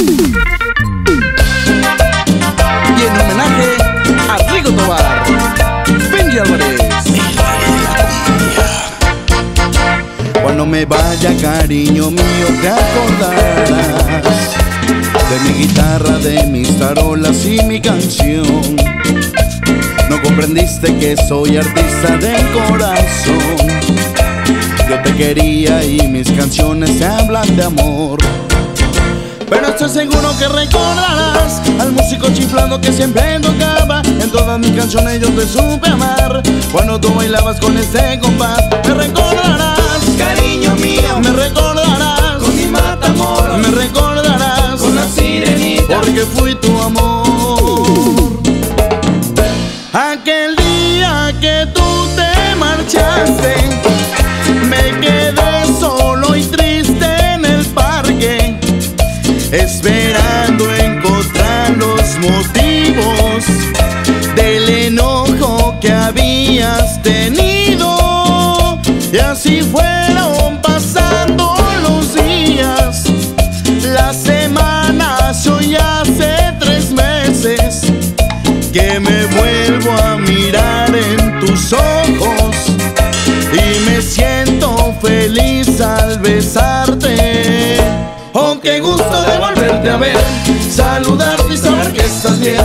Y en homenaje a Rigo Tobar, Benji Álvarez. Cuando me vaya, cariño mío, te acordarás de mi guitarra, de mis tarolas y mi canción. No comprendiste que soy artista del corazón. Yo te quería y mis canciones hablan de amor. Pero estoy seguro que recordarás al músico chiflando que siempre tocaba. En todas mis canciones yo te supe amar. Cuando tú bailabas con este compás, me recordarás, fueron pasando los días, las semanas, hoy hace tres meses que me vuelvo a mirar en tus ojos y me siento feliz al besarte. Oh, qué gusto de volverte a ver, saludarte y saber que estás bien.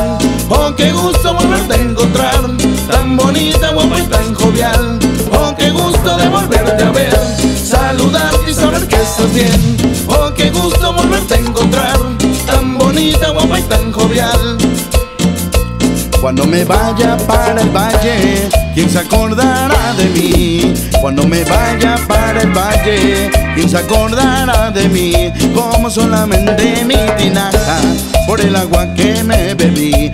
Oh, qué gusto volverte a encontrar, tan bonita, guapa y tan jovial. Oh, qué gusto de volverte a ver, saludarte y saber que estás bien. Oh, qué gusto volverte a encontrar, tan bonita, guapa y tan jovial. Cuando me vaya para el valle, ¿quién se acordará de mí? Cuando me vaya para el valle, ¿quién se acordará de mí? Como solamente mi tinaja, por el agua que me bebí.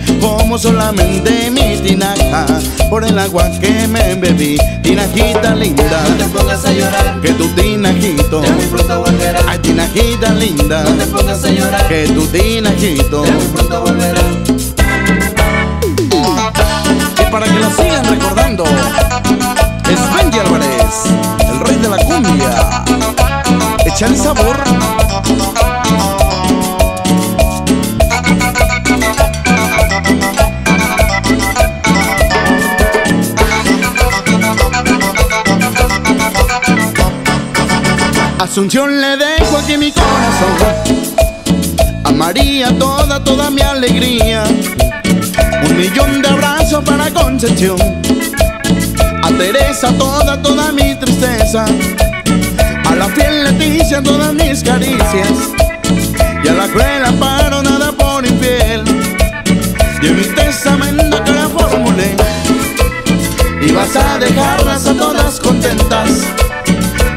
Como solamente mi tinaja, por el agua que me bebí. Tinajita linda, No te pongas a llorar, que tu tinajito. ya muy pronto volverá. Ay, tinajita linda, No te pongas a llorar, que tu tinajito. ya muy pronto volverá. Y para que lo sigan recordando, es Benji Álvarez, el rey de la cumbia. Echale sabor. Asunción le dejo aquí mi corazón. A María toda, toda mi alegría. Un millón de abrazos para Concepción. A Teresa toda, toda mi tristeza. A la fiel Leticia todas mis caricias. Y a la cruel amparo nada por infiel. Y en mi testamento que la formulé. Y vas a dejarlas a todas contentas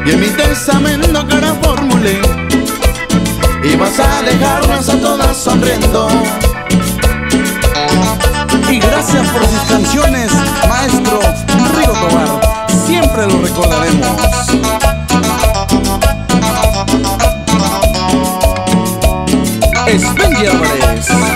y en mi testamento cara formulé y vas a dejarnos a todas sonriendo. Y gracias por sus canciones, maestro Rigo Tobar. Siempre lo recordaremos. Spendy Álvarez.